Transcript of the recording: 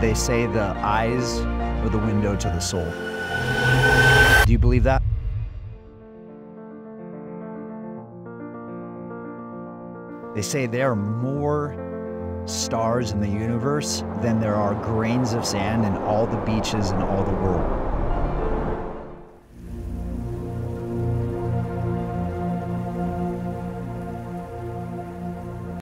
They say the eyes are the window to the soul. Do you believe that? They say there are more stars in the universe than there are grains of sand in all the beaches in all the world.